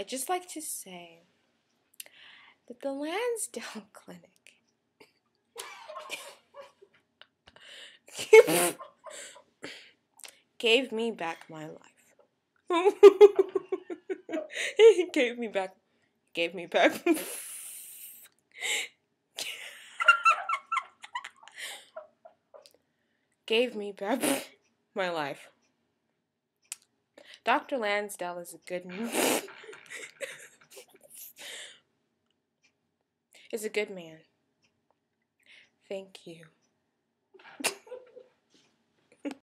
I'd just like to say that the Lansdale Clinic gave me back my life. he gave me back, gave me back. gave me back my life. Dr. Lansdale is a good is a good man. Thank you.